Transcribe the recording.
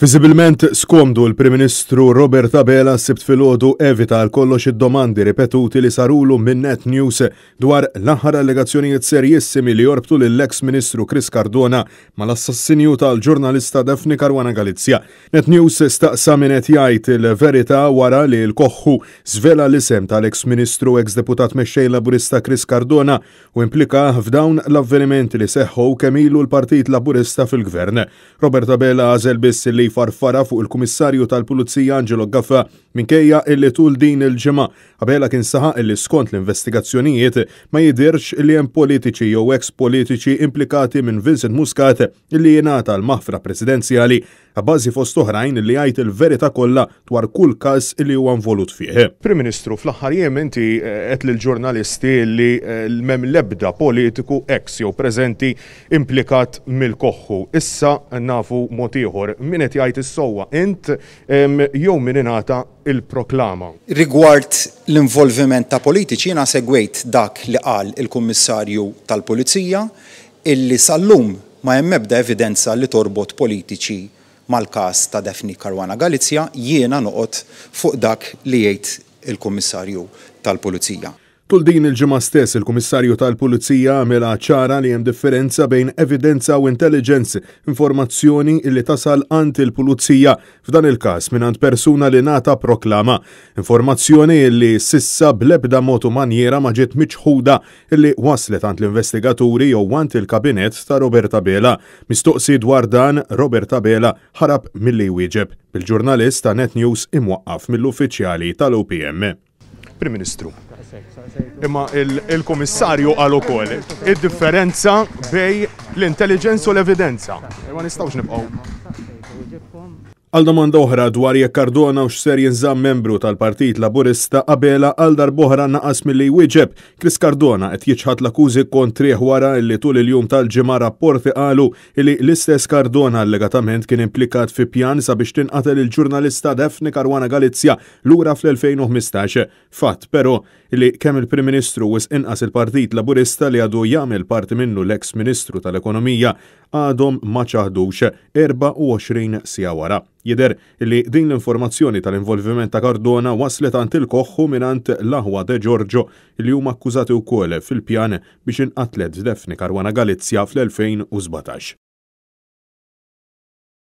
Viżibilment skomdu l-Prim Ministru Robert Abela sibt filgħodu evita għal kollox id-domandi ripetuti li sarulu minn Net News dwar l-aħħar allegazzjonijiet serjissimi li jorbtu lill-eks Ministru Chris Cardona mal-assassinju tal-ġurnalista Daphne Caruana Galizia. Net News staqsa min qed jgħid il-verità wara li l-koħħu żvela l-isem tal-eks Ministru eks Deputat Mexxej Laburista Chris Cardona u implikah f'dawn l-avvenimenti li seħħu kemm ilu l-Partit Laburista fil-Gvern. Robert Abela għażel biss li jfarfara fuq il-Kummissarju tal-Pulizija Angelo Gaffa minkejja illi tul din il-ġimgħa Abela kien saħaq illi skont l-investigazzjonijiet ma jidhirx li hemm politiċi jew ex politiċi implikati minn Vincent Muscat illi jingħata l-maħfra presidenzjali abbażi fost oħrajn li jgħid il-verità kollha dwar kull każ li huwa involut fih. Prim Ministru, fl-aħħar jiem inti għedt lill-ġurnalisti li m'hemm l-ebda politiku eks jew preżenti implikat mill-koħħu. Issa nafu mod ieħor. Min qed jgħid is-sewwa, int jew min ingħata l-proklama? Rigward l-involviment ta' politiċi, jiena segwejt dak li qal il-Kummissarju tal-Pulizija illi sal-lum ma hemm ebda evidenza li torbot politiċi mal-każ ta' Daphne Caruana Galizia, jiena noqgħod fuq dak li jgħid il-Kummissarju tal-Pulizija. Tul din il-ġimgħa stess, il-Kummissarju tal-Pulizija għamilha ċara li hemm differenza bejn evidenza u intelligence, informazzjoni illi tasal għand il-Pulizija, f'dan il-każ mingħand persuna li ngħata proklama. Informazzjoni illi s'issa bl-ebda mod u manjiera ma ġiet miċħuda li waslet għand l-investigaturi jew għand il-kabinett ta' Robert Abela. Mistoqsi dwar dan, Robert Abela ħarab milli jwieġeb, bil-ġurnalist ta' Net News imwaqqaf mill-uffiċjali tal-OPM. Prim Ministru, imma il-Kummissarju qal ukoll id-differenza bejn l-intelligence u l-evidenza. Ma nistgħux nibqgħu. Għal domanda oħra dwar jekk Cardona hux ser jinżamm membru tal-Partit Laburista, Abela għal darb'oħra naqas milli jwieġeb. Chris Cardona qed jiċħad l-akkużi kontrih wara li tul il-jum tal-Ġimgħa rapporti qalu li l-istess Cardona allegatament kien implikat fi pjan sabiex tinqatel il-ġurnalista Daphne Caruana Galizia lura fl-2015. Fatt, però, li kemm il-Prim Ministru u wisq inqas il-Partit Laburista li għadu jagħmel parti minnu l-eks Ministru tal-Ekonomija għadhom ma ċaħdux 24 siegħa wara. Jidher li din l-informazzjoni tal-involviment ta' Cardona waslet għand il-Koħħu mingħand l-aħwa De Giorgio li huma akkużati wkoll fil-pjan biex inqatlet Daphne Caruana Galizia fl-2017.